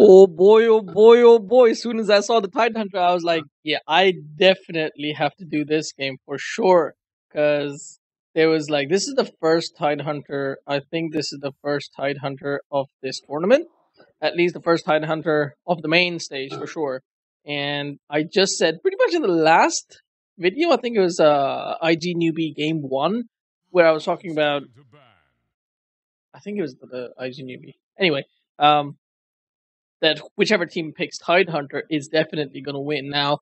Oh boy, oh boy, oh boy. As soon as I saw the tide hunter, I was like, yeah, I definitely have to do this game for sure. Because there was like, this is the first tide hunter." I think this is the first tide hunter of this tournament. At least the first tide hunter of the main stage for sure. And I just said pretty much in the last video, I think it was uh, IG Newbee Game 1, where I was talking about, I think it was the, the IG Newbee. Anyway, um, that whichever team picks Tidehunter is definitely going to win. Now,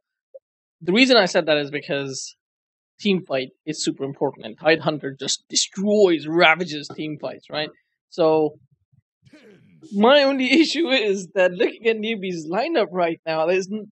the reason I said that is because team fight is super important, and Tidehunter just destroys, ravages team fights, right? So, my only issue is that looking at Newbee's lineup right now, there's n-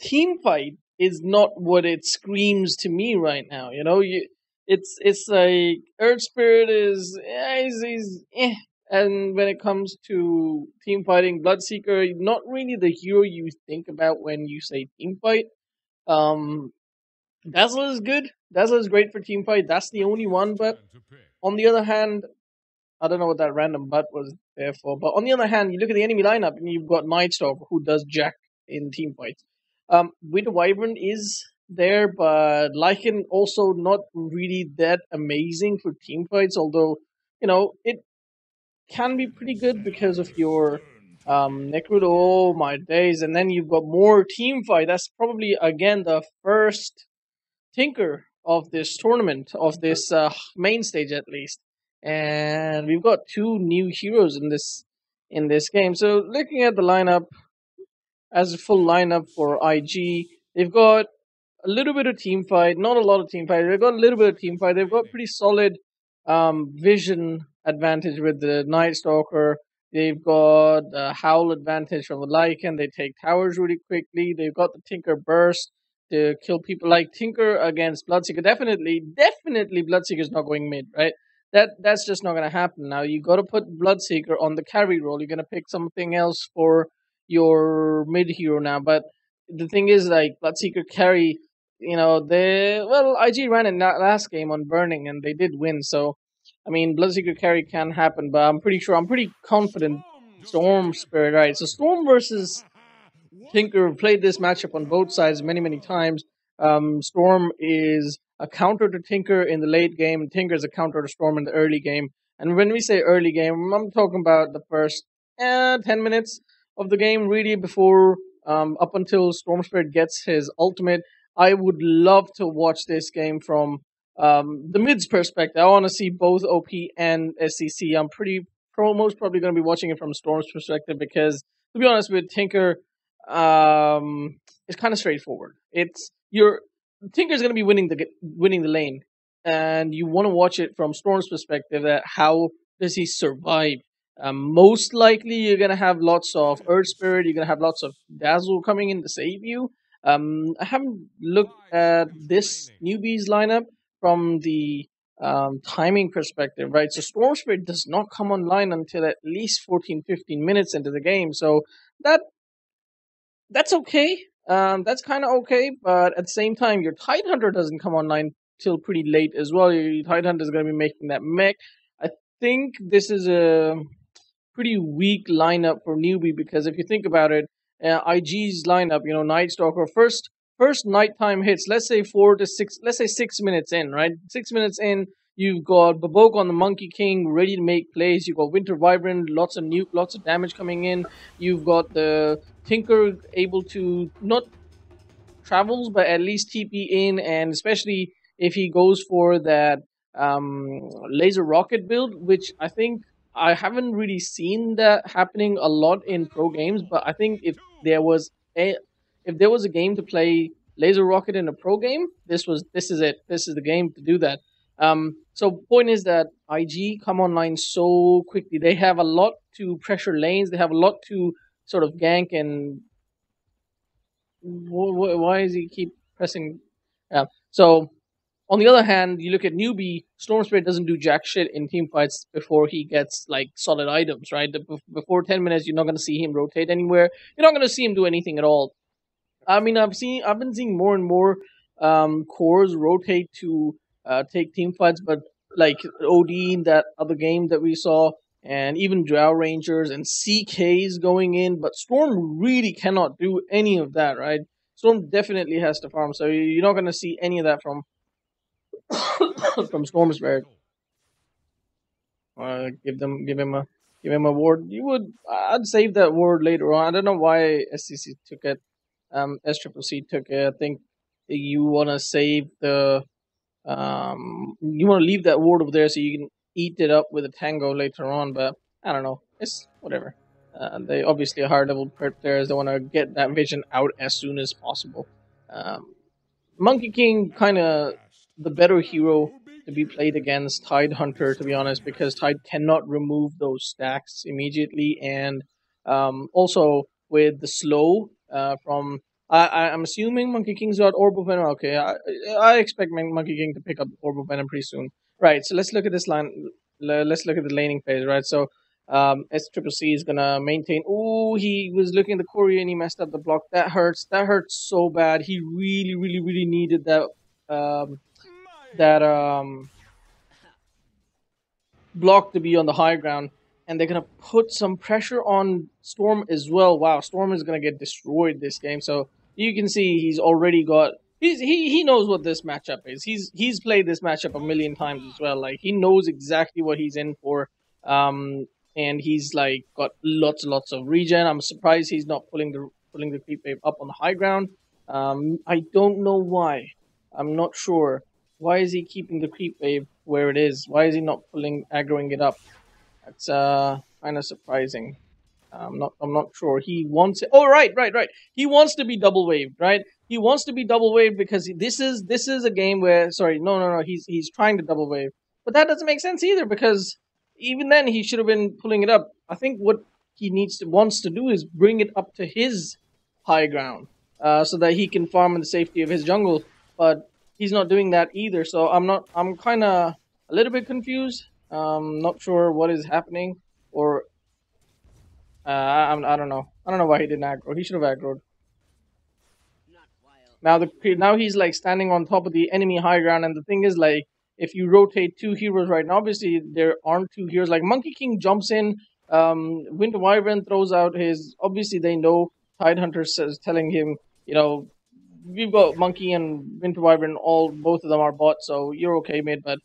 team fight is not what it screams to me right now. You know, you it's it's like Earth Spirit is eh, he's, he's eh. And when it comes to team fighting, Bloodseeker not really the hero you think about when you say team fight. Um, Dazzle is good. Dazzle is great for team fight. That's the only one. But on the other hand, I don't know what that random butt was there for. But on the other hand, you look at the enemy lineup and you've got Nightstalker who does jack in team fights. Um, Winter Wyvern is there, but Lycan also not really that amazing for team fights. Although you know it can be pretty good because of your um, Necrod. Oh my days! And then you've got more team fight. That's probably again the first Tinker of this tournament of this uh, main stage at least. And we've got two new heroes in this in this game. So looking at the lineup as a full lineup for IG, they've got a little bit of team fight, not a lot of team fight. They've got a little bit of team fight. They've got pretty solid um, vision advantage with the Night Stalker. They've got the Howl advantage from the Lycan. They take towers really quickly. They've got the Tinker Burst to kill people like Tinker against Bloodseeker. Definitely, definitely Bloodseeker's not going mid, right? That that's just not gonna happen. Now you gotta put Bloodseeker on the carry role. You're gonna pick something else for your mid hero now. But the thing is like Bloodseeker carry you know, they well, IG ran in that last game on Burning and they did win. So, I mean, Bloodseeker carry can happen, but I'm pretty sure, I'm pretty confident Storm Spirit, right? So, Storm versus Tinker played this matchup on both sides many, many times. Um, Storm is a counter to Tinker in the late game, Tinker is a counter to Storm in the early game. And when we say early game, I'm talking about the first eh, 10 minutes of the game, really, before um, up until Storm Spirit gets his ultimate. I would love to watch this game from um, the mid's perspective. I want to see both OP and SCC. I'm pretty pro- most probably going to be watching it from Storm's perspective because, to be honest with Tinker, um, it's kind of straightforward. It's your Tinker's going to be winning the winning the lane, and you want to watch it from Storm's perspective. That how does he survive? Um, most likely, you're gonna have lots of Earth Spirit. You're gonna have lots of Dazzle coming in to save you. Um, I haven't looked at this Newbee's lineup from the um, timing perspective, right? So Storm Spirit does not come online until at least 14, 15 minutes into the game. So that that's okay. Um, that's kind of okay, but at the same time, your Tidehunter doesn't come online till pretty late as well. Your Tidehunter is going to be making that mech. I think this is a pretty weak lineup for Newbee because if you think about it, uh, IG's lineup, you know, Night Stalker first first nighttime hits. Let's say four to six. Let's say six minutes in, right? Six minutes in, you've got BoBoKa on the Monkey King ready to make plays. You've got Winter Wyvern, lots of nuke, lots of damage coming in. You've got the Tinker able to not travels, but at least TP in, and especially if he goes for that um, laser rocket build, which I think I haven't really seen that happening a lot in pro games, but I think if there was a if there was a game to play laser rocket in a pro game, this was this is it. This is the game to do that. Um, so point is that IG come online so quickly. They have a lot to pressure lanes. They have a lot to sort of gank and wh- wh- why is he keep pressing? Yeah. So on the other hand, you look at Newbee, Storm Spirit doesn't do jack shit in team fights before he gets like solid items, right? Before 10 minutes, you're not going to see him rotate anywhere. You're not going to see him do anything at all. I mean, I've seen, I've been seeing more and more um, cores rotate to uh, take team fights, but like OD, in that other game that we saw, and even Drow Rangers and CKs going in, but Storm really cannot do any of that, right? Storm definitely has to farm, so you're not going to see any of that from from Storm Spirit. Uh, give them, give him a, give him a ward. You would, I'd save that ward later on. I don't know why SCC took it. Um, SCCC took it. I think you want to save the, um, you want to leave that ward over there so you can eat it up with a tango later on. But I don't know. It's whatever. Uh, they obviously are hard level players. They want to get that vision out as soon as possible. Um, Monkey King kind of the better hero to be played against Tide Hunter, to be honest, because Tide cannot remove those stacks immediately, and um, also with the slow uh, from. I, I'm assuming Monkey King's got Orb of Venom. Okay, I, I expect Monkey King to pick up Orb of Venom pretty soon. Right, so let's look at this line. Let's look at the laning phase, right? So um, S Triple C is gonna maintain. Oh, he was looking at the courier and he messed up the block. That hurts. That hurts so bad. He really, really, really needed that um, that um, block to be on the high ground, and they're gonna put some pressure on Storm as well. Wow, Storm is gonna get destroyed this game. So you can see he's already got. He's, he he knows what this matchup is. He's he's played this matchup a million times as well. Like he knows exactly what he's in for. Um, and he's like got lots and lots of regen. I'm surprised he's not pulling the pulling the creep wave up on the high ground. Um, I don't know why. I'm not sure. Why is he keeping the creep wave where it is? Why is he not pulling aggroing it up? That's uh kind of surprising. I'm not I'm not sure. He wants it. Oh right, right, right. He wants to be double waved, right? He wants to be double waved because this is this is a game where sorry, no no no, he's he's trying to double wave. But that doesn't make sense either because even then he should have been pulling it up. I think what he needs to wants to do is bring it up to his high ground, uh, so that he can farm in the safety of his jungle. But he's not doing that either. So I'm not. I'm kind of a little bit confused. Um, not sure what is happening, or uh, I'm, I don't know. I don't know why he didn't aggro. He should have aggroed. Now the now he's like standing on top of the enemy high ground, and the thing is like if you rotate two heroes right now, obviously there aren't two heroes. Like Monkey King jumps in, um, Winter Wyvern throws out his. Obviously, they know Tide Hunter says telling him, you know, we've got Monkey and Winter Wyvern. All both of them are bots, so you're okay, mate. But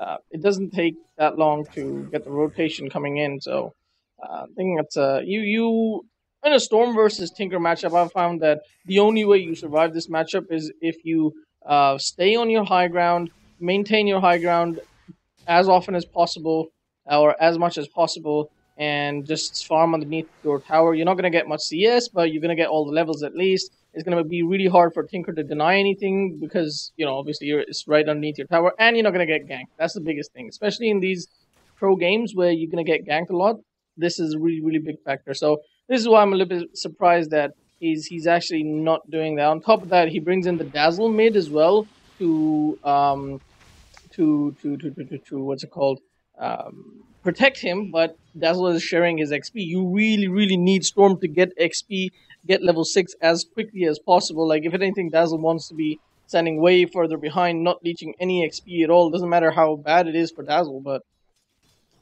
uh, it doesn't take that long to get the rotation coming in. So uh, I think that's uh, you you in a Storm versus Tinker matchup. I've found that the only way you survive this matchup is if you uh, stay on your high ground maintain your high ground as often as possible or as much as possible and just farm underneath your tower. You're not going to get much CS, but you're going to get all the levels at least. It's going to be really hard for Tinker to deny anything because, you know, obviously it's right underneath your tower and you're not going to get ganked. That's the biggest thing, especially in these pro games where you're going to get ganked a lot. This is a really, really big factor. So this is why I'm a little bit surprised that he's he's actually not doing that. On top of that, he brings in the Dazzle mid as well to um, to to to to, to, to what's it called um, protect him, but Dazzle is sharing his XP. You really really need Storm to get XP, get level six as quickly as possible. Like if anything, Dazzle wants to be standing way further behind, not reaching any XP at all. Doesn't matter how bad it is for Dazzle, but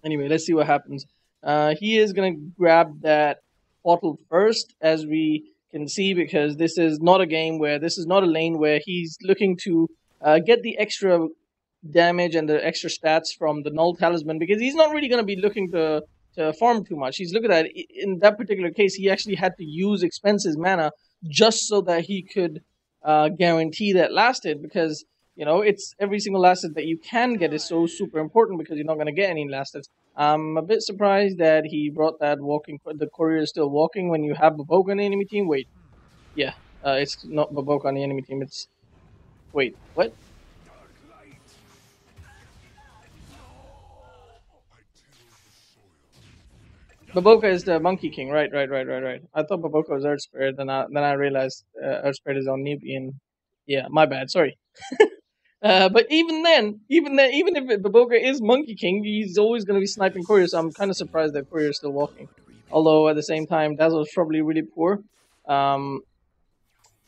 anyway, let's see what happens. Uh, he is gonna grab that bottle first, as we can see, because this is not a game where this is not a lane where he's looking to uh, get the extra damage and the extra stats from the null talisman because he's not really going to be looking to to farm too much. He's looking at in that particular case, he actually had to use expensive mana just so that he could uh, guarantee that lasted because you know it's every single last that you can get is so super important because you're not going to get any last I'm a bit surprised that he brought that walking. The courier is still walking when you have BoBoKa on the enemy team. Wait, yeah, uh, it's not BoBoKa on the enemy team. It's wait, what? BoBoKa is the Monkey King, right, right, right, right, right. I thought BoBoKa was Earth Spirit, then I then I realized uh, Earth Spirit is on Nebian. Yeah, my bad. Sorry. uh, but even then, even then, even if BoBoKa is Monkey King, he's always going to be sniping Courier. So I'm kind of surprised that Courier is still walking. Although at the same time, Dazzle is probably really poor. Um,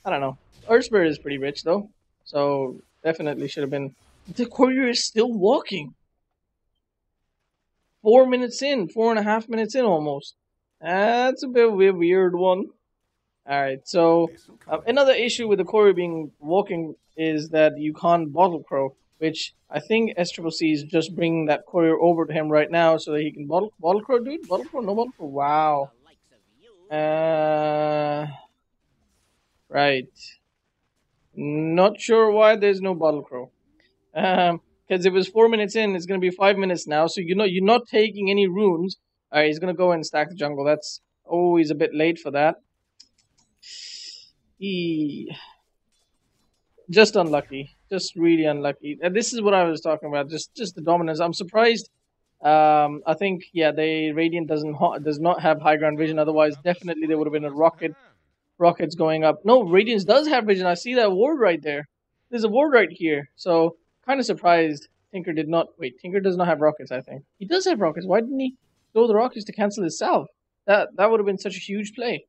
I don't know. Earth Spirit is pretty rich though, so definitely should have been. The Courier is still walking. Four minutes in, four and a half minutes in almost. That's a bit of a weird one. Alright, so uh, another issue with the Courier being walking is that you can't bottle crow, which I think SCCC is just bringing that Courier over to him right now so that he can bottle, bottle crow, dude? Bottle crow? No bottle crow? Wow. Uh, right. Not sure why there's no bottle crow. Um, because it was four minutes in, it's gonna be five minutes now. So you know you're not taking any runes. All right, he's gonna go and stack the jungle. That's always a bit late for that. E. Just unlucky. Just really unlucky. And this is what I was talking about. Just just the dominance. I'm surprised. Um, I think yeah, they Radiant doesn't does not have high ground vision. Otherwise, definitely there would have been a rocket. Rockets going up. No, Radiance does have vision. I see that ward right there. There's a ward right here. So kind of surprised Tinker did not. Wait, Tinker does not have rockets. I think he does have rockets. Why didn't he throw the rockets to cancel himself? That that would have been such a huge play.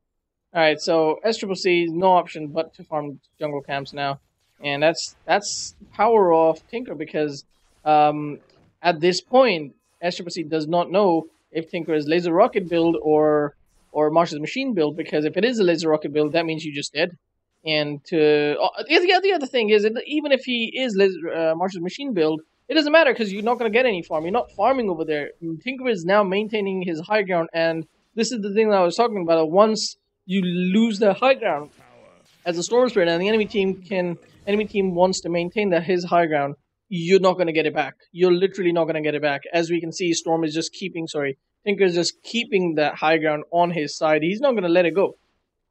All right, so SCCC no option but to farm jungle camps now, and that's that's power off Tinker because um, at this point SCCC does not know if Tinker is laser rocket build or or Marsh's machine build because if it is a laser rocket build, that means you just dead. And to uh, the, the other thing is, even if he is uh, Marsh's machine build, it doesn't matter because you're not going to get any farm. You're not farming over there. Tinker is now maintaining his high ground, and this is the thing that I was talking about. Once you lose the high ground as a storm spirit, and the enemy team can enemy team wants to maintain that his high ground, you're not going to get it back. You're literally not going to get it back. As we can see, Storm is just keeping. Sorry, Tinker is just keeping that high ground on his side. He's not going to let it go.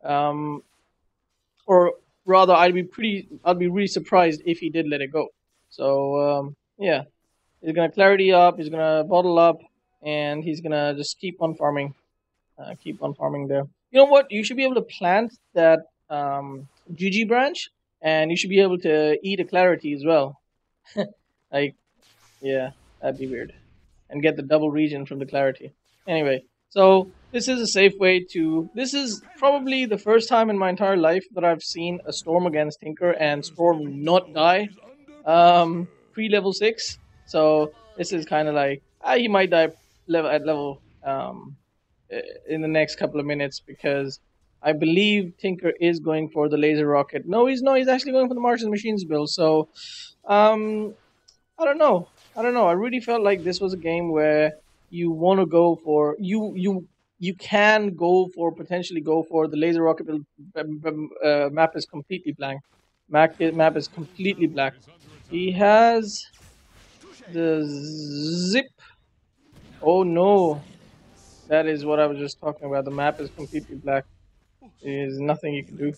Um, or rather, I'd be pretty, I'd be really surprised if he did let it go. So um, yeah, he's gonna clarity up, he's gonna bottle up, and he's gonna just keep on farming, uh, keep on farming there. You know what? You should be able to plant that um, GG branch, and you should be able to eat a clarity as well. like, yeah, that'd be weird, and get the double regen from the clarity. Anyway, so this is a safe way to. This is probably the first time in my entire life that I've seen a Storm against Tinker and Storm not die um, pre level six. So this is kind of like ah, he might die level at level um, in the next couple of minutes because I believe Tinker is going for the laser rocket. No, he's no, he's actually going for the Martian machines build. So um, I don't know. I don't know. I really felt like this was a game where you want to go for you you you can go for potentially go for the laser rocket build, uh, map is completely blank. Map map is completely black. He has the zip. Oh no, that is what I was just talking about. The map is completely black. There's nothing you can do.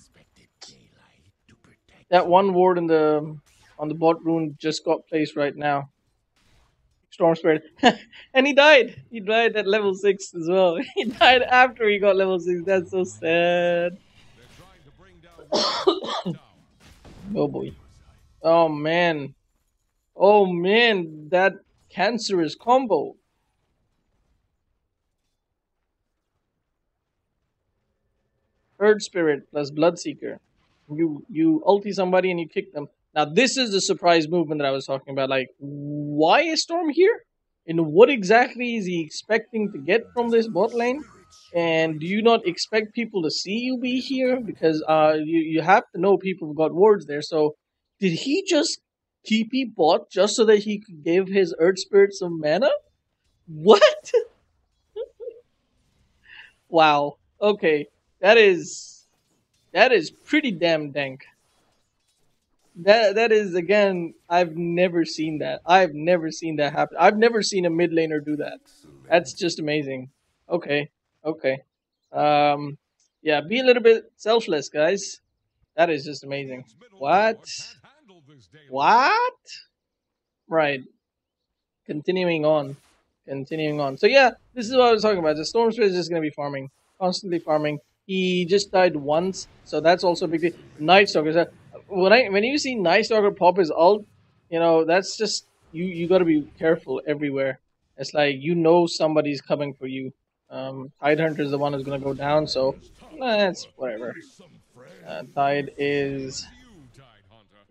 That one ward in the on the bot rune just got placed right now. Storm Spirit. and he died. He died at level 6 as well. He died after he got level 6. That's so sad. oh boy. Oh man. Oh man, that cancerous combo. Earth Spirit plus Bloodseeker. You you ulti somebody and you kick them. Now, this is the surprise movement that I was talking about. Like, why is Storm here? And what exactly is he expecting to get from this bot lane? And do you not expect people to see you be here? Because uh, you, you have to know people have got wards there. So, did he just TP bot just so that he could give his Earth Spirit some mana? What? wow. Okay. That is... That is pretty damn dank that that is again i've never seen that. I've never seen that happen. I've never seen a mid laner do that. That's just amazing. Okay okay. Um yeah be a little bit selfless guys. That is just amazing. What? What? Right. Continuing on. Continuing on. So yeah this is what i was talking about. The storm spirit is just going to be farming. Constantly farming. He just died once so that's also a big deal. Night stalker when I when you see Night Stalker pop is ult, you know that's just you. You got to be careful everywhere. It's like you know somebody's coming for you. Um, Tide Hunter is the one who's gonna go down, so that's whatever. Uh, Tide is.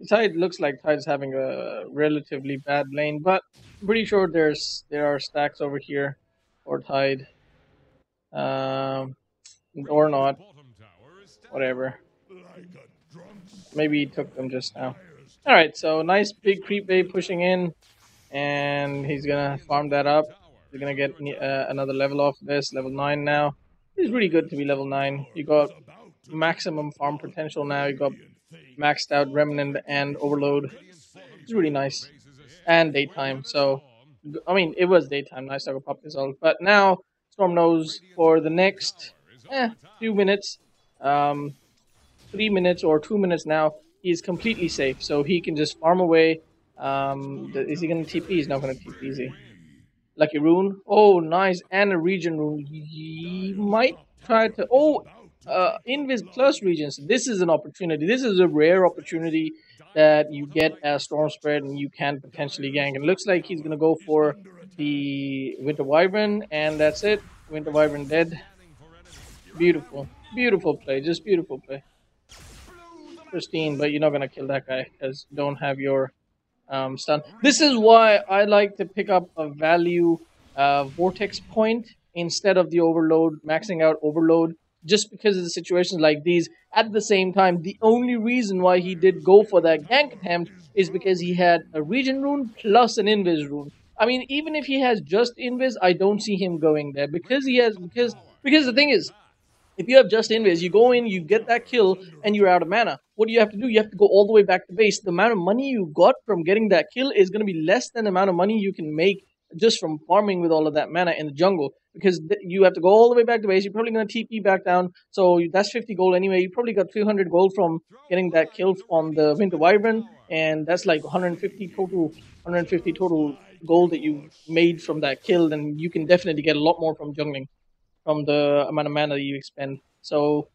Tide looks like Tide's having a relatively bad lane, but I'm pretty sure there's there are stacks over here. or Tide. Um, or not. Whatever. Maybe he took them just now. Alright, so nice big creep wave pushing in. And he's gonna farm that up. He's gonna get uh, another level off this, level 9 now. It's really good to be level 9. You got maximum farm potential now. You got maxed out Remnant and Overload. It's really nice. And daytime, so... I mean, it was daytime. Nice to pop this out. But now, Storm knows for the next eh, few minutes, um, three minutes or two minutes now, he is completely safe. So he can just farm away. Um, is he going to TP? He's not going to TP, easy. Lucky rune. Oh, nice. And a regen rune. He might try to... Oh, uh, Invis plus regens. This is an opportunity. This is a rare opportunity that you get as Storm Spirit and you can potentially gank. It looks like he's going to go for the Winter Wyvern, and that's it. Winter Wyvern dead. Beautiful. Beautiful play. Just beautiful play. Pristine, but you're not to kill that guy because don't have your um, stun. This is why I like to pick up a value uh, Vortex point instead of the Overload, maxing out Overload just because of the situations like these. At the same time, the only reason why he did go for that gank attempt is because he had a regen rune plus an invis rune. I mean, even if he has just invis, I don't see him going there because he has because because the thing is, if you have just invis, you go in, you get that kill, and you're out of mana. What do you have to do? You have to go all the way back to base. The amount of money you got from getting that kill is going to be less than the amount of money you can make just from farming with all of that mana in the jungle because you have to go all the way back to base. You're probably going to TP back down, so that's 50 gold anyway. You probably got 300 gold from getting that kill on the Winter Wyvern, and that's like 150 total, 150 total gold that you made from that kill. And you can definitely get a lot more from jungling, from the amount of mana you expend. So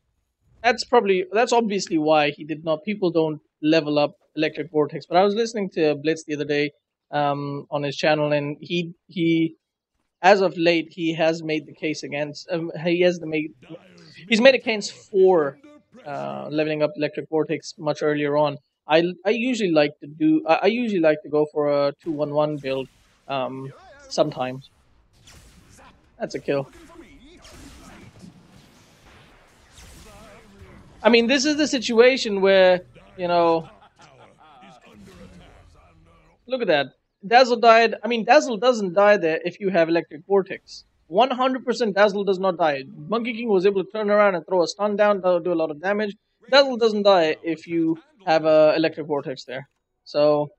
that's probably that's obviously why he did not. People don't level up Electric Vortex. But I was listening to Blitz the other day um, on his channel, and he he as of late he has made the case against um, he has the made he's made a case for uh, leveling up Electric Vortex much earlier on. I I usually like to do I, I usually like to go for a two one one build um, sometimes. That's a kill. I mean, this is the situation where you know Look at that. Dazzle died. I mean, Dazzle doesn't die there if you have Electric Vortex. 100% Dazzle does not die. Monkey King was able to turn around and throw a stun down, that'll do a lot of damage. Dazzle doesn't die if you have a Electric Vortex there. So,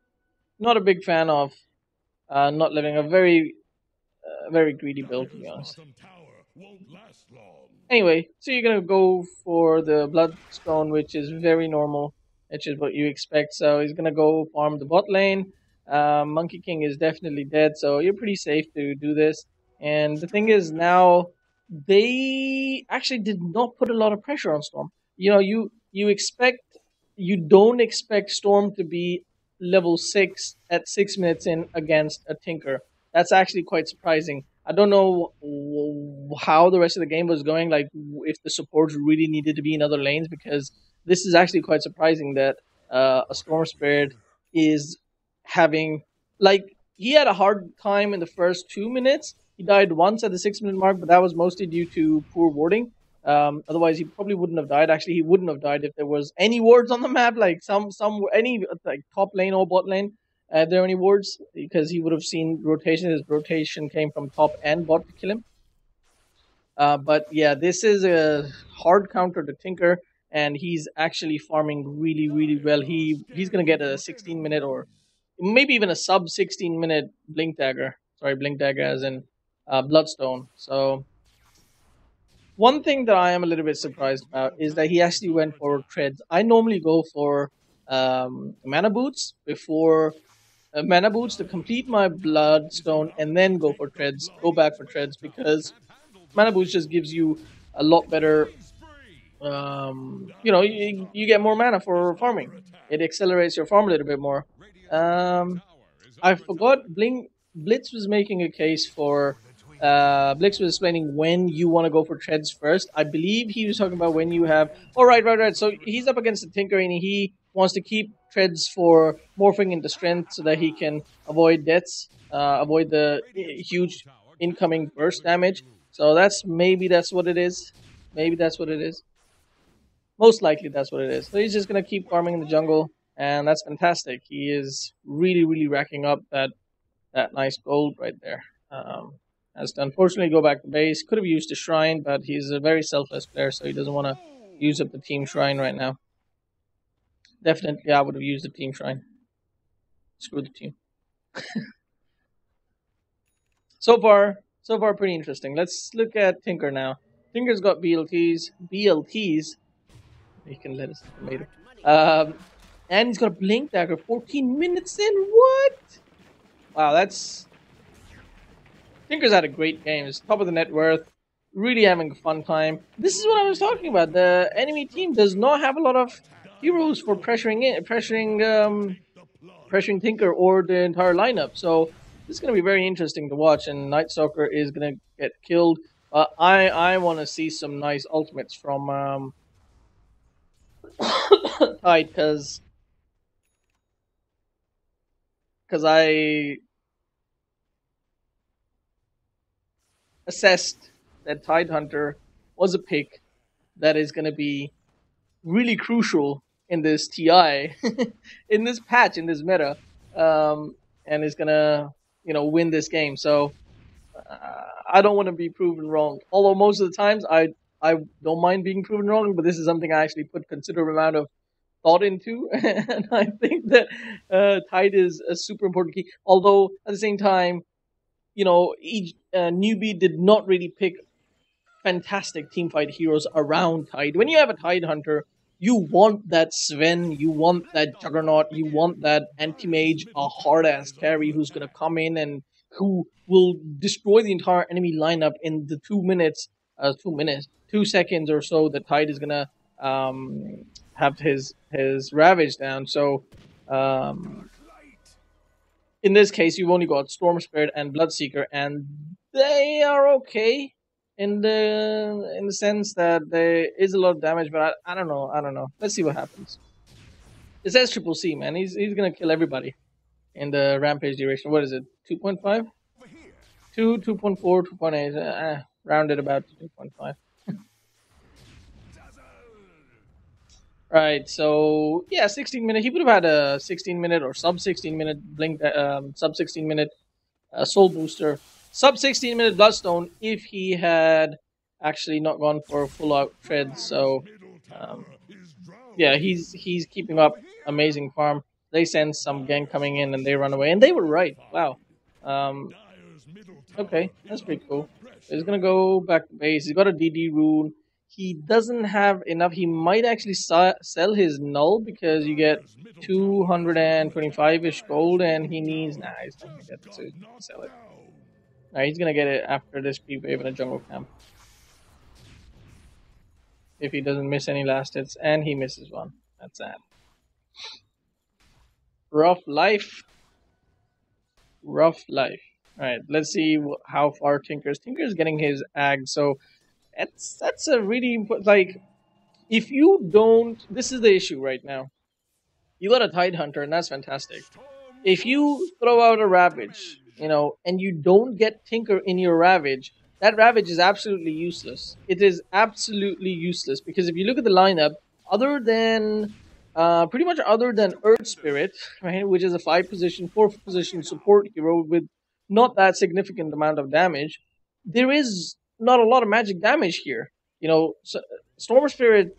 not a big fan of uh, not living a very, uh, very greedy build, to be honest. Anyway, so you're gonna go for the Bloodstone, which is very normal, which is what you expect. So he's gonna go farm the bot lane. Um, Monkey King is definitely dead, so you're pretty safe to do this. And the thing is, now they actually did not put a lot of pressure on Storm. You know, you you expect you don't expect Storm to be level six at six minutes in against a Tinker. That's actually quite surprising. I don't know how the rest of the game was going, like if the support really needed to be in other lanes, because this is actually quite surprising that uh, a Storm Spirit is having like he had a hard time in the first two minutes. He died once at the six minute mark, but that was mostly due to poor warding. Um, otherwise, he probably wouldn't have died. Actually, he wouldn't have died if there was any wards on the map, like some some any like top lane or bot lane. Uh, there any wards because he would have seen rotation. His rotation came from top and bot to kill him. Uh, but yeah, this is a hard counter to Tinker, and he's actually farming really, really well. He he's gonna get a 16 minute or maybe even a sub 16 minute blink dagger. Sorry, blink dagger as in uh, bloodstone. So one thing that I am a little bit surprised about is that he actually went for treads. I normally go for um, mana boots before uh, mana boots to complete my bloodstone and then go for treads. Go back for treads because mana boots just gives you a lot better. Um, you know, you, you get more mana for farming. It accelerates your farm a little bit more. Um, I forgot. Bling Blitz was making a case for. Uh, Blitz was explaining when you want to go for treads first. I believe he was talking about when you have. Oh right, right, right. So he's up against the Tinker and he wants to keep treads for morphing into strength so that he can avoid deaths, uh, avoid the huge incoming burst damage. So that's maybe that's what it is. Maybe that's what it is. Most likely that's what it is. So he's just gonna keep farming in the jungle, and that's fantastic. He is really, really racking up that that nice gold right there. Um, has to unfortunately go back to base. Could have used a shrine, but he's a very selfless player, so he doesn't want to use up the team shrine right now. Definitely, I would have used the team shrine. Screw the team. so far, so far, pretty interesting. Let's look at Tinker now. Tinker's got BLTs. BLTs. You can let us know later. Um, and he's got a Blink Dagger. 14 minutes in. What? Wow, that's. Tinker's had a great game. It's top of the net worth. Really having a fun time. This is what I was talking about. The enemy team does not have a lot of heroes for pressuring in, pressuring, um, pressuring Tinker or the entire lineup. So this is going to be very interesting to watch. And Night Stalker is going to get killed. Uh, I I want to see some nice ultimates from um, Tide because because I assessed that Tide Hunter was a pick that is going to be really crucial in this TI, in this patch, in this meta, um, and is going to, you know, win this game. So uh, I don't want to be proven wrong. Although most of the times I I don't mind being proven wrong, but this is something I actually put considerable amount of thought into, and I think that uh, Tide is a super important key. Although at the same time, you know, each uh, Newbee did not really pick fantastic team fight heroes around Tide. When you have a Tide Hunter, you want that Sven, you want that Juggernaut, you want that anti mage, a hard ass carry who's gonna come in and who will destroy the entire enemy lineup in the two minutes, uh, two minutes, two seconds or so that Tide is gonna um, have his his ravage down. So um, in this case, you've only got Storm Spirit and Bloodseeker, and they are okay in the in the sense that there is a lot of damage, but I, I don't know, I don't know. Let's see what happens. It says triple C, man. He's he's gonna kill everybody in the rampage duration. What is it? Two point five? Two, 2.4, 2.8, uh, rounded about to 2.5. Right, so yeah, 16 minute. He would have had a 16 minute or sub 16 minute blink, um, sub 16 minute uh, soul booster, sub 16 minute bloodstone if he had actually not gone for a full out tread. So um, yeah, he's he's keeping up amazing farm. They sense some gang coming in and they run away, and they were right. Wow. Um, okay, that's pretty cool. He's gonna go back to base. He's got a DD rune he doesn't have enough. He might actually sell his null because you get 225 ish gold, and he needs. Nah, he's gonna get to sell it. He's gonna get it after this creep wave in a jungle camp. If he doesn't miss any last hits, and he misses one. That's sad. Rough life. Rough life. Alright, let's see how far Tinker's. Tinker's getting his ag, so that's that's a really important. Like, if you don't, this is the issue right now. You got a Tide Hunter, and that's fantastic. If you throw out a Ravage, you know, and you don't get Tinker in your Ravage, that Ravage is absolutely useless. It is absolutely useless because if you look at the lineup, other than uh, pretty much other than Earth Spirit, right, which is a five position, four position support hero with not that significant amount of damage, there is not a lot of magic damage here. You know, so, Storm Spirit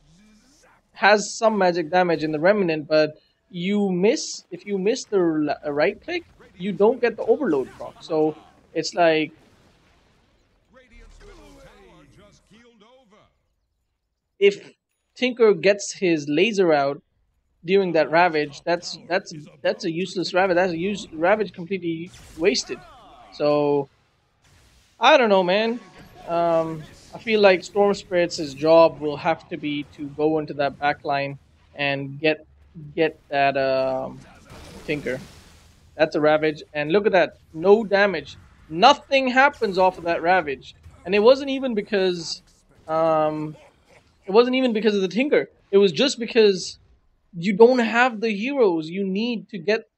has some magic damage in the Remnant, but you miss if you miss the right click, you don't get the overload proc. So it's like if Tinker gets his laser out during that ravage, that's that's that's a useless ravage. That's a use ravage completely wasted. So I don't know, man. Um, I feel like Storm Spirit's job will have to be to go into that back line and get get that um, Tinker. That's a Ravage. And look at that. No damage. Nothing happens off of that Ravage. And it wasn't even because... Um, it wasn't even because of the Tinker. It was just because you don't have the heroes you need to get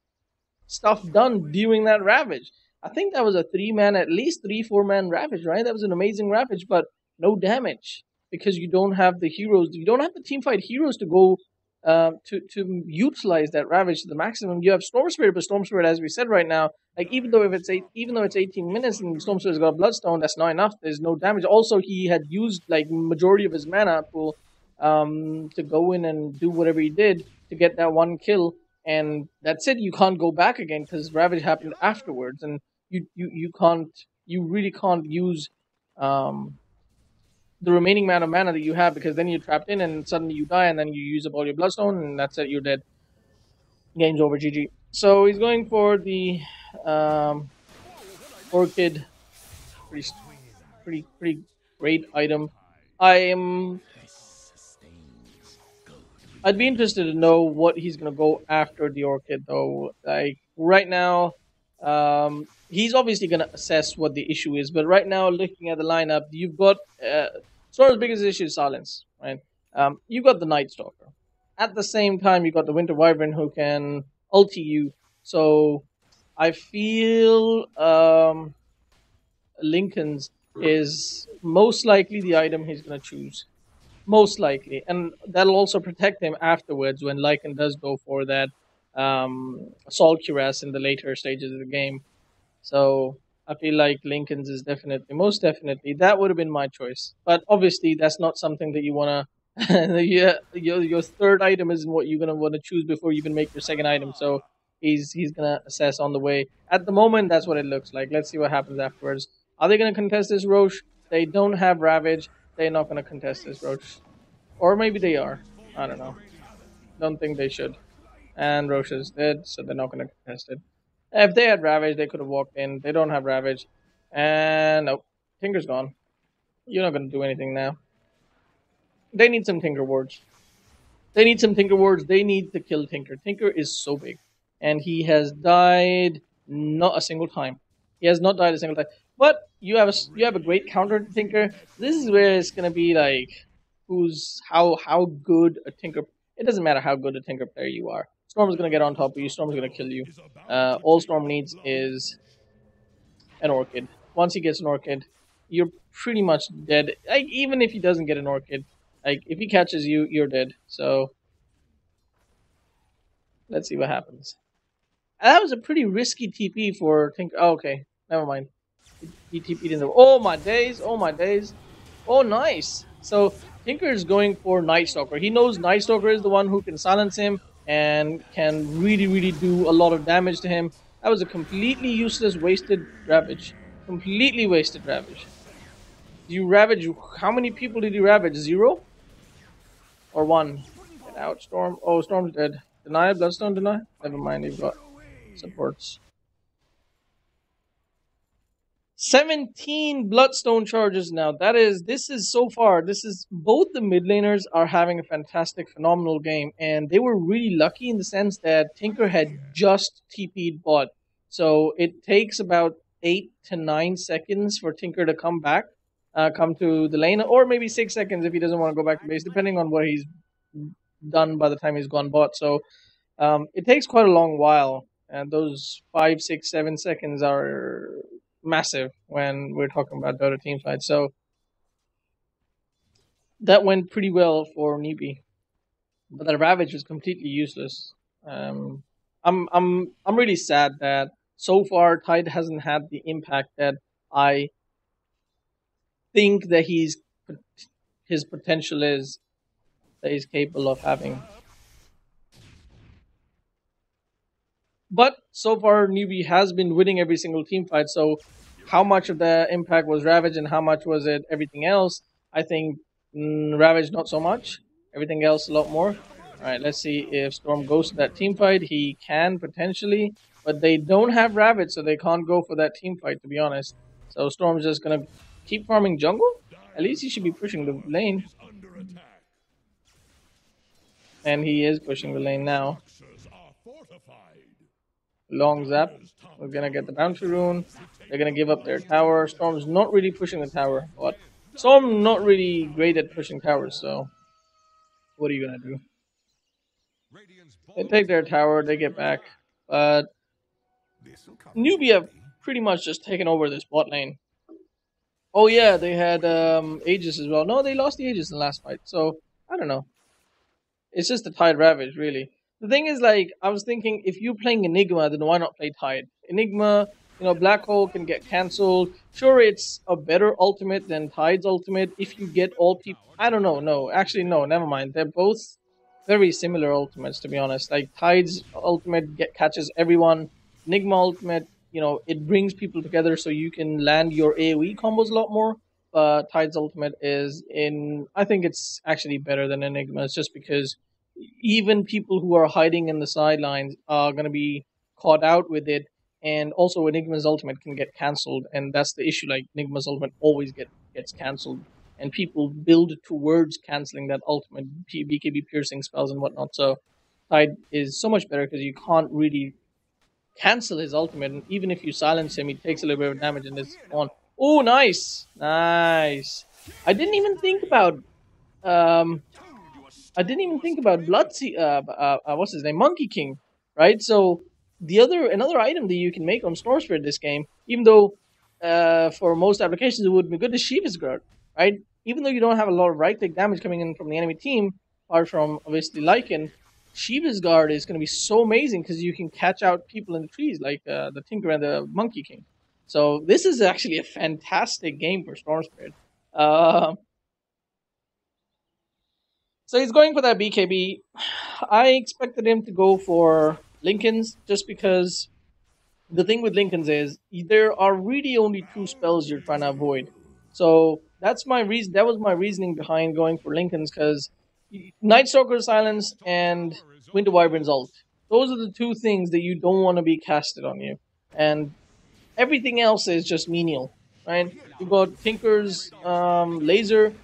stuff done during that Ravage. I think that was a three man, at least three, four man Ravage, right? That was an amazing Ravage, but no damage because you don't have the heroes. You don't have the team fight heroes to go uh, to to utilize that Ravage to the maximum. You have Storm Spirit, but Storm Spirit, as we said right now, like even though if it's eight, even though it's 18 minutes and Storm Spirit's got Bloodstone, that's not enough. There's no damage. Also, he had used like majority of his mana pool um, to go in and do whatever he did to get that one kill, and that's it. You can't go back again because Ravage happened afterwards, and you you you can't you really can't use um the remaining amount of mana that you have because then you're trapped in and suddenly you die and then you use up all your bloodstone and that's it you're dead. Game's over gg so he's going for the um, orchid. Pretty pretty pretty great item. I am i'd be interested to know what he's going to go after the orchid though. Like right now um, he's obviously going to assess what the issue is. But right now, looking at the lineup, you've got uh, Sora's biggest issue is silence, right? Um, you've got the Night Stalker. At the same time, you've got the Winter Wyvern who can ulti you. So I feel um, Linken's is most likely the item he's going to choose. Most likely. And that'll also protect him afterwards when Lycan does go for that um, Assault Cuirass in the later stages of the game. So I feel like Linken's is definitely, most definitely, that would have been my choice. But obviously, that's not something that you want to. yeah, your your third item isn't what you're gonna want to choose before you can make your second item. So he's he's gonna assess on the way. At the moment, that's what it looks like. Let's see what happens afterwards. Are they gonna contest this Rosh? They don't have Ravage. They're not gonna contest this Rosh, or maybe they are. I don't know. Don't think they should. And Rosh is dead, so they're not gonna contest it. If they had Ravage, they could have walked in. They don't have Ravage. And nope, Tinker's gone. You're not going to do anything now. They need some Tinker wards. They need some Tinker wards. They need to kill Tinker. Tinker is so big. And he has died not a single time. He has not died a single time. But you have a, you have a great counter to Tinker. This is where it's going to be like who's how how good a Tinker. It doesn't matter how good a Tinker player you are. Storm is to get on top of you. Storm is to kill you. Uh, all Storm needs is an Orchid. Once he gets an Orchid, you're pretty much dead. Like, even if he doesn't get an Orchid, like if he catches you, you're dead. So let's see what happens. That was a pretty risky TP for Tinker. Oh, okay, never mind. He TP'd in the. Oh my days! Oh my days! Oh nice. So Tinker is going for Night Stalker. He knows Night Stalker is the one who can silence him and can really, really do a lot of damage to him. That was a completely useless, wasted Ravage. Completely wasted Ravage. You Ravage, how many people did you Ravage? Zero? Or one? Get out, Storm. Oh, Storm's dead. Deny, Bloodstone, deny? Never mind, you've got supports. 17 bloodstone charges now. That is this is so far this is both the mid laners are having a fantastic phenomenal game and they were really lucky in the sense that tinker had just TP'd bot so it takes about 8 to 9 seconds for tinker to come back uh, come to the lane or maybe 6 seconds if he doesn't want to go back to base depending on what he's done by the time he's gone bot so um, it takes quite a long while and those five, six, seven seconds are massive when we're talking about Dota team fights. So that went pretty well for Newbee, but that Ravage was completely useless. Um, I'm I'm I'm really sad that so far Tide hasn't had the impact that I think that he's his potential is that he's capable of having. But so far, Newbee has been winning every single team fight. So, how much of the impact was Ravage and how much was it everything else? I think mm, Ravage not so much. Everything else a lot more. All right, let's see if Storm goes to that team fight. He can potentially, but they don't have Ravage, so they can't go for that team fight. To be honest, so Storm's just gonna keep farming jungle. At least he should be pushing the lane. And he is pushing the lane now. Long zap. We're gonna get the bounty rune. They're gonna give up their tower. Storm's not really pushing the tower, but Storm not really great at pushing towers, so what are you gonna do? They take their tower, they get back. But Newbee pretty much just taken over this bot lane. Oh yeah, they had um, Aegis as well. No, they lost the Aegis in the last fight. So I don't know. It's just the Tide Ravage, really. The thing is, like, I was thinking, if you're playing Enigma, then why not play Tide? Enigma, you know, Black Hole can get cancelled. Sure, it's a better ultimate than Tide's ultimate if you get all people. I don't know. No, actually, no. Never mind. They're both very similar ultimates, to be honest. Like Tide's ultimate get, catches everyone. Enigma ultimate, you know, it brings people together so you can land your AOE combos a lot more. But Tide's ultimate is in. I think it's actually better than Enigma. It's just because even people who are hiding in the sidelines are going to be caught out with it. And also, Enigma's ultimate can get cancelled, and that's the issue. Like Enigma's ultimate always get gets cancelled, and people build towards canceling that ultimate BKB piercing spells and whatnot. So, Tide is so much better because you can't really cancel his ultimate, and even if you silence him, he takes a little bit of damage and it's on. Oh, nice, nice. I didn't even think about um, I didn't even think about Bloodseed. Uh, uh, uh, what's his name? Monkey King, right? So the other another item that you can make on Storm Spirit this game, even though uh, for most applications it would be good, is Shiva's Guard, right? Even though you don't have a lot of right click damage coming in from the enemy team, apart from obviously Lycan, Shiva's Guard is going to be so amazing because you can catch out people in the trees like uh, the Tinker and the Monkey King. So this is actually a fantastic game for Storm Spirit. Uh, so he's going for that BKB. I expected him to go for Linken's just because the thing with Linken's is there are really only two spells you're trying to avoid. So that's my reason. That was my reasoning behind going for Linken's because Night Stalker Silence and Winter Wyvern's ult. Those are the two things that you don't want to be casted on you, and everything else is just menial, right? You got Tinker's um, laser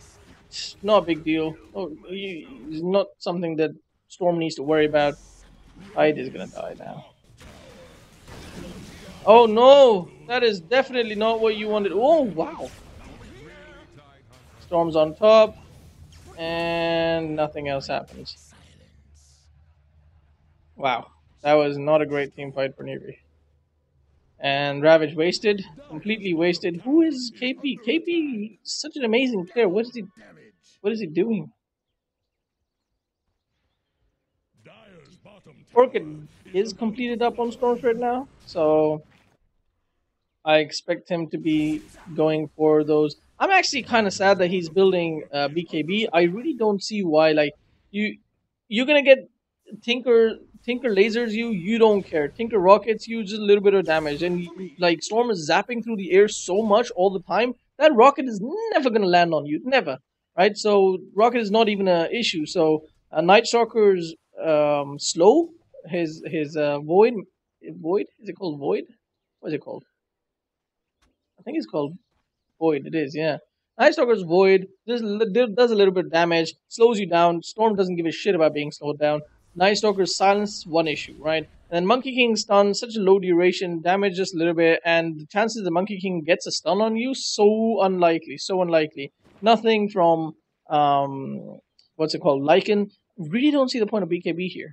it's not a big deal. Oh, it's not something that Storm needs to worry about. Hyde is gonna die now. Oh no! That is definitely not what you wanted. Oh wow! Storm's on top, and nothing else happens. Wow, that was not a great team fight for Neri. And Ravage wasted, completely wasted. Who is KP? KP, such an amazing player. What is he? What is he doing? Orchid is completed up on Storm Spirit now, so I expect him to be going for those. I'm actually kind of sad that he's building uh, BKB. I really don't see why. Like you, you're gonna get Tinker Tinker lasers you, you don't care. Tinker rockets you, just a little bit of damage. And like Storm is zapping through the air so much all the time, that rocket is never gonna land on you. Never. Right? So rocket is not even an issue. So uh, Night Stalker's um, slow, his his uh, void void is it called void? What is it called? I think it's called void. It is, yeah. Night Stalker's void does, does a little bit of damage, slows you down. Storm doesn't give a shit about being slowed down. Night Stalker's silence, one issue, right? And then Monkey King stun, such a low duration, damage just a little bit, and the chances the Monkey King gets a stun on you, so unlikely, so unlikely. Nothing from, um, what's it called, Lycan. Really don't see the point of BKB here.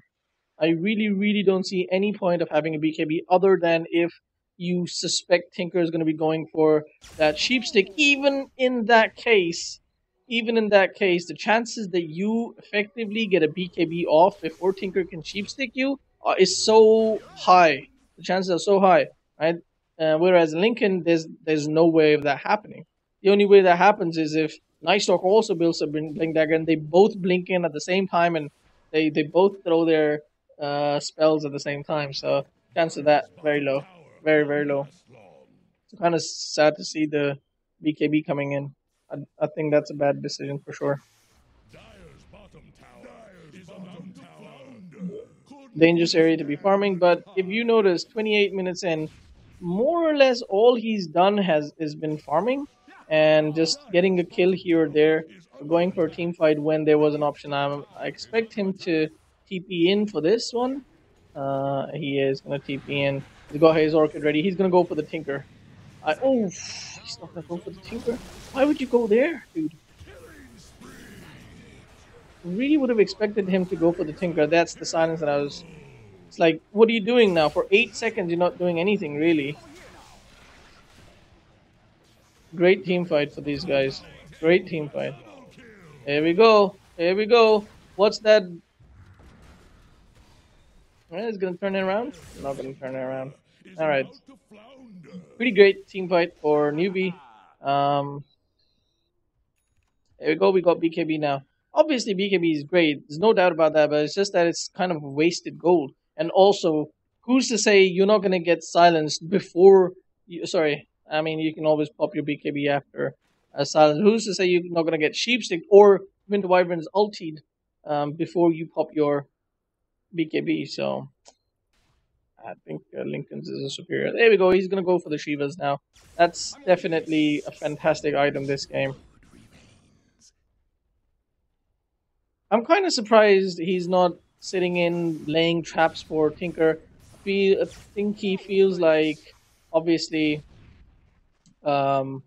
I really, really don't see any point of having a BKB other than if you suspect Tinker is going to be going for that sheep stick. Even in that case, even in that case, the chances that you effectively get a BKB off before Tinker can sheepstick you uh, is so high. The chances are so high, right? Uh, whereas Linken, there's there's no way of that happening. The only way that happens is if Nightstalker also builds a blink dagger and they both blink in at the same time and they, they both throw their uh, spells at the same time. So chance of that very low, very very low. It's kind of sad to see the BKB coming in. I, I think that's a bad decision for sure. Dangerous area to be farming, but if you notice, 28 minutes in, more or less all he's done has is been farming and just getting a kill here or there, going for a team fight when there was an option. I'm, I expect him to TP in for this one. Uh, he is gonna TP in. He's got his orchid ready. He's gonna go for the tinker. I, oh, he's not gonna go for the tinker. Why would you go there, dude? Really would have expected him to go for the Tinker. That's the silence that I was... It's like, what are you doing now? For 8 seconds, you're not doing anything, really. Great team fight for these guys. Great team fight. Here we go. Here we go. What's that? Well, it's gonna turn it around. Not gonna turn it around. All right. Pretty great team fight for Newbee. Um, there we go. We got BKB now. Obviously, BKB is great. There's no doubt about that. But it's just that it's kind of wasted gold. And also, who's to say you're not gonna get silenced before? You, sorry, I mean you can always pop your BKB after a silence. Who's to say you're not gonna get sheepstick or Winter Wyvern's ultied um, before you pop your BKB? So I think uh, Linken's is a superior. There we go. He's gonna go for the Shivas now. That's definitely a fantastic item this game. I'm kind of surprised he's not sitting in laying traps for Tinker. I think he feels like obviously um,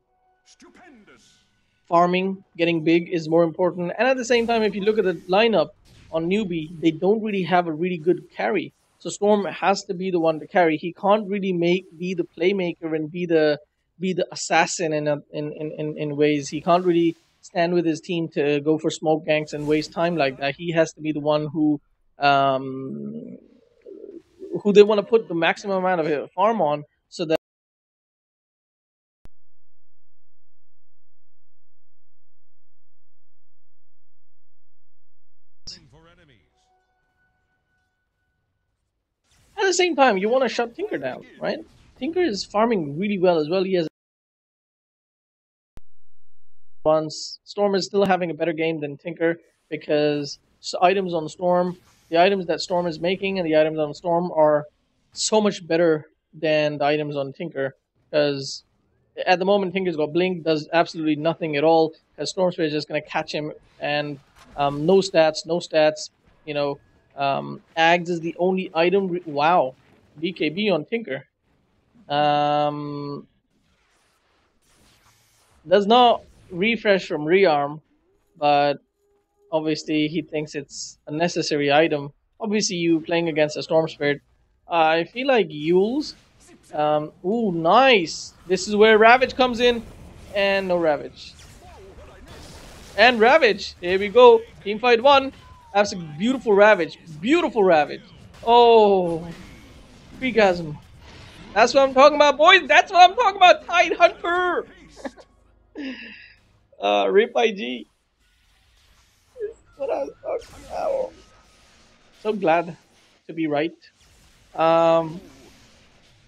farming, getting big is more important. And at the same time, if you look at the lineup on Newbee, they don't really have a really good carry. So Storm has to be the one to carry. He can't really make be the playmaker and be the be the assassin in a, in, in, in ways. He can't really stand with his team to go for smoke ganks and waste time like that. He has to be the one who um, who they want to put the maximum amount of farm on so that at the same time you want to shut Tinker down, right? Tinker is farming really well as well. He has once Storm is still having a better game than Tinker because items on Storm the items that Storm is making and the items on Storm are so much better than the items on Tinker. Because at the moment, Tinker's got Blink, does absolutely nothing at all. Because Storm Spirit is just going to catch him and um, no stats, no stats. You know, um, Ags is the only item. Re- wow, BKB on Tinker. Um, does not refresh from rearm, but obviously he thinks it's a necessary item. Obviously, you playing against a Storm Spirit. I feel like Euls. Um, ooh, nice. This is where Ravage comes in. And no Ravage. And Ravage. Here we go. Team fight one. That's a beautiful Ravage. Beautiful Ravage. Oh. Freakasm. That's what I'm talking about, boys. That's what I'm talking about. Tide Hunter. uh, Rip IG what I was talking about. So glad to be right. Um,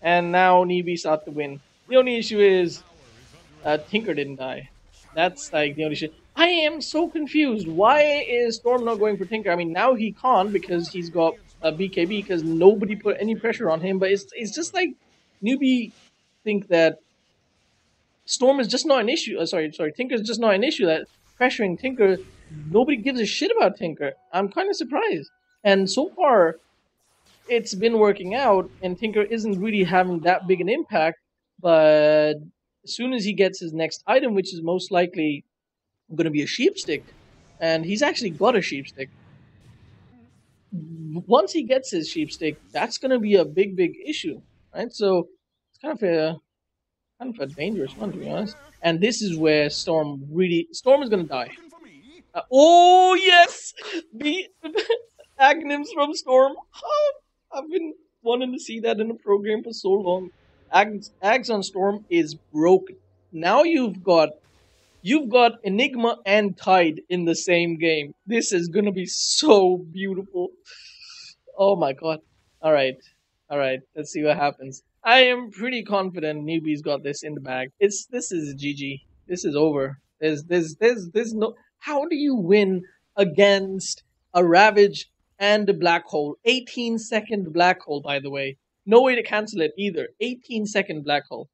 and now Newbee's out to win. The only issue is uh, Tinker didn't die. That's like the only issue. I am so confused. Why is Storm not going for Tinker? I mean, now he can't because he's got a BKB because nobody put any pressure on him. But it's it's just like Newbee think that Storm is just not an issue. Uh, sorry, sorry, Tinker is just not an issue. That pressuring Tinker nobody gives a shit about Tinker. I'm kind of surprised. And so far, it's been working out, and Tinker isn't really having that big an impact. But as soon as he gets his next item, which is most likely going to be a sheepstick, and he's actually got a sheepstick. Once he gets his sheepstick, that's going to be a big, big issue, right? So it's kind of a kind of a dangerous one, to be honest. And this is where Storm really Storm is going to die. Uh, oh yes, the Aghanim's from Storm. Oh, I've been wanting to see that in a program for so long. Ags, Ags on Storm is broken. Now you've got you've got Enigma and Tide in the same game. This is gonna be so beautiful. Oh my god. Alright. Alright, let's see what happens. I am pretty confident Newbee's got this in the bag. It's this is GG. This is over. There's there's there's there's no how do you win against a Ravage and a Black Hole? 18 second Black Hole, by the way. No way to cancel it either. 18 second Black Hole.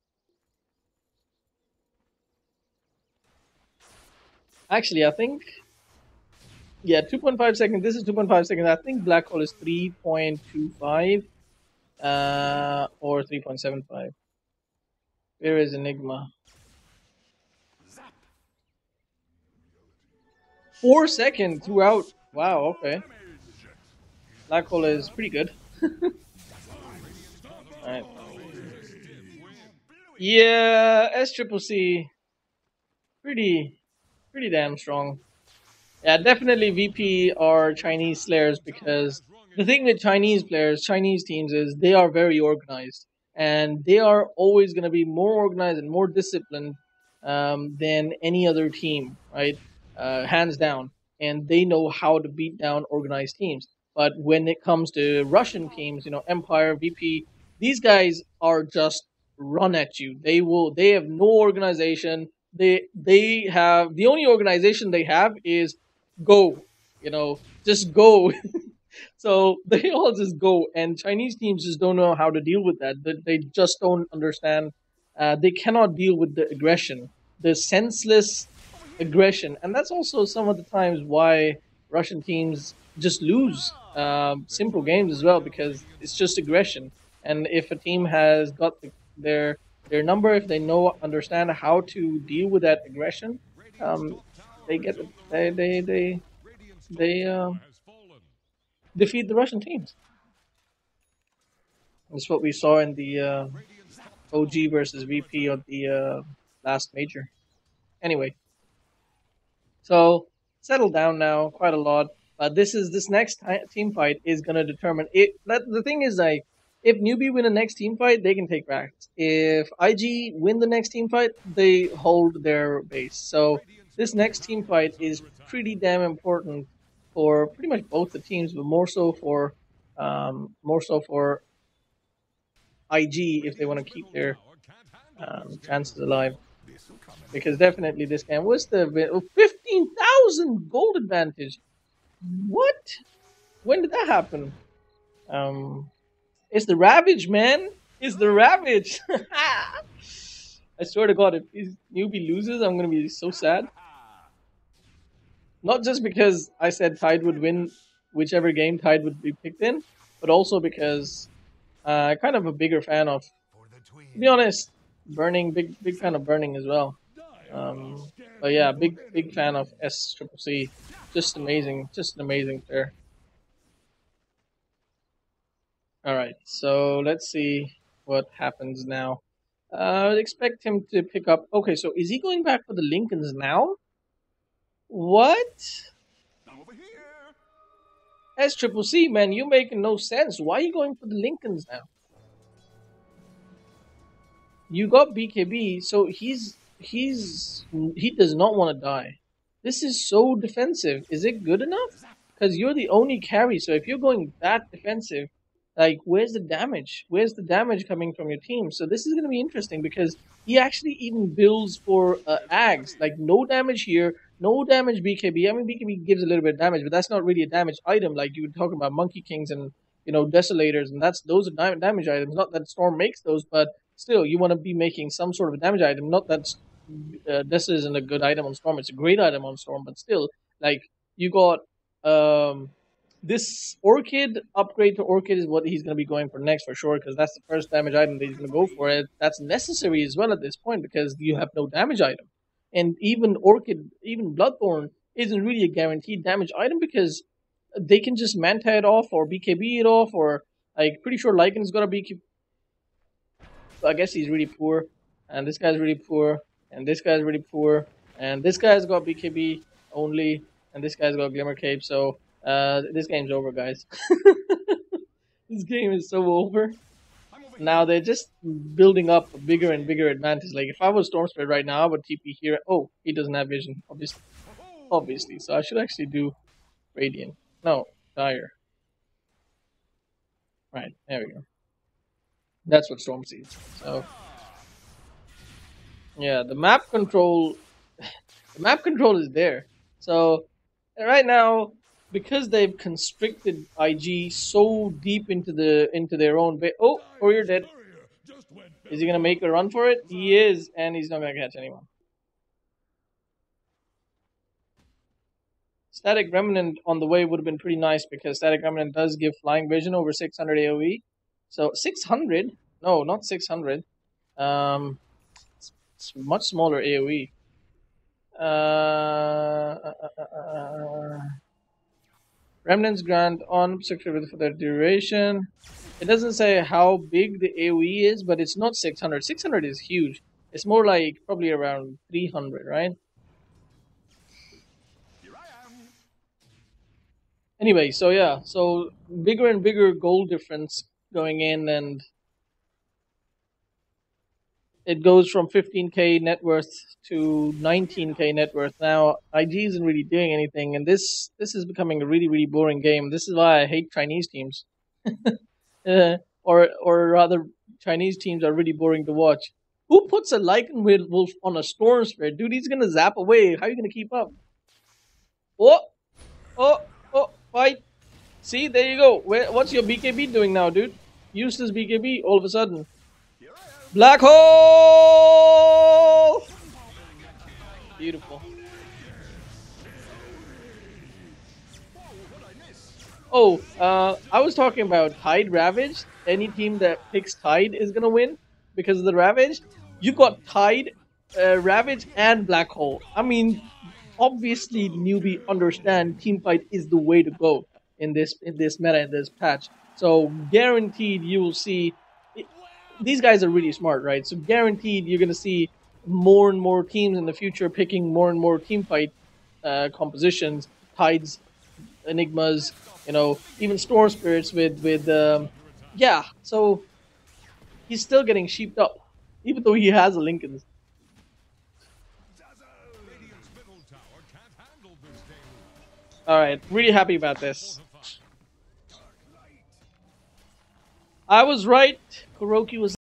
Actually, I think. Yeah, 2.5 seconds. This is 2.5 seconds. I think Black Hole is 3.25 uh, or 3.75. Where is Enigma? four second throughout. Wow, okay. Black hole is pretty good. Alright. Yeah, S triple C. pretty, pretty damn strong. Yeah, definitely VP are Chinese slayers because the thing with Chinese players, Chinese teams is they are very organized and they are always going to be more organized and more disciplined um, than any other team, right? Uh, hands down. And they know how to beat down organized teams. But when it comes to Russian teams, you know, Empire, VP, these guys are just run at you. They will. They have no organization. They they have the only organization they have is go. You know, just go. so they all just go, and Chinese teams just don't know how to deal with that. They, just don't understand. Uh, they cannot deal with the aggression, the senseless aggression, and that's also some of the times why Russian teams just lose um, simple games as well because it's just aggression. And if a team has got the, their their number, if they know understand how to deal with that aggression, um, they get they they they they uh, defeat the Russian teams. That's what we saw in the uh, OG versus VP of the uh, last major. Anyway, so settle down now quite a lot. But this is this next team fight is gonna determine it. That, the thing is like if Newbee win the next team fight, they can take Rax. If IG win the next team fight, they hold their base. So this next team fight is pretty damn important for pretty much both the teams, but more so for um, more so for IG if they want to keep their um, chances alive. Because definitely this game was the oh, fifteen thousand gold advantage. What? When did that happen? Um, it's the Ravage, man. It's the Ravage. I swear to God, if Newbee loses, I'm gonna be so sad. Not just because I said Tide would win whichever game Tide would be picked in, but also because uh, I'm kind of a bigger fan of, to be honest, Burning, big big fan of Burning as well. Um, but yeah, big big fan of S Triple C. Just amazing, just an amazing player. All right, so let's see what happens now. Uh, I'd expect him to pick up. Okay, so is he going back for the Linken's now? What? S Triple C, man, you making no sense. Why are you going for the Linken's now? You got BKB, so he's he's he does not want to die. This is so defensive. Is it good enough? Because you're the only carry. So if you're going that defensive, like where's the damage? Where's the damage coming from your team? So this is going to be interesting because he actually even builds for uh, Ags. Like no damage here, no damage BKB. I mean BKB gives a little bit of damage, but that's not really a damage item. Like you were talking about Monkey Kings and you know Desolators, and that's those are damage items. Not that Storm makes those, but still you want to be making some sort of a damage item. Not that uh, this isn't a good item on Storm. It's a great item on Storm, but still, like you got um, this Orchid upgrade to Orchid is what he's going to be going for next for sure because that's the first damage item that he's going to go for. It that's necessary as well at this point because you have no damage item, and even Orchid, even Bloodthorn isn't really a guaranteed damage item because they can just Manta it off or BKB it off or like pretty sure Lycan's got a BKB. I guess he's really poor, and this guy's really poor, and this guy's really poor, and this guy's got BKB only, and this guy's got Glimmer Cape. So uh, this game's over, guys. this game is so over. Now they're just building up a bigger and bigger advantage. Like if I was Storm Spirit right now, I would TP here. Oh, he doesn't have vision, obviously. Obviously, so I should actually do Radiant. No, Dire. Right, there we go. That's what Storm sees. So yeah, the map control, the map control is there. So right now, because they've constricted IG so deep into the into their own base. Oh, or you're dead. Is he gonna make a run for it? He is, and he's not gonna catch anyone. Static Remnant on the way would have been pretty nice because Static Remnant does give flying vision over 600 AoE. So 600? No, not 600. Um, much smaller AoE. Uh, uh, uh, uh, Remnants grant unobstructed for the duration. It doesn't say how big the AoE is, but it's not 600. 600 is huge. It's more like probably around 300, right? Anyway, so yeah, so bigger and bigger goal difference going in and it goes from 15k net worth to 19k net worth. Now, IG isn't really doing anything, and this this is becoming a really really boring game. This is why I hate Chinese teams, uh, or or rather, Chinese teams are really boring to watch. Who puts a Lycan Wolf on a Storm Spirit? Dude, he's gonna zap away. How are you gonna keep up? Oh, oh, oh, fight. See, there you go. Where, what's your BKB doing now, dude? Useless BKB all of a sudden. Black hole! Beautiful. Oh, uh, I was talking about Tide Ravage. Any team that picks Tide is gonna win because of the Ravage. You got Tide, uh, Ravage, and Black Hole. I mean, obviously, Newbee understand team fight is the way to go in this in this meta in this patch. So guaranteed you will see these guys are really smart, right? So guaranteed you're going to see more and more teams in the future picking more and more team fight uh, compositions, tides, enigmas, you know, even storm spirits with with um, yeah. So he's still getting sheeped up, even though he has a Linken's. All right, really happy about this. I was right. Kuroky was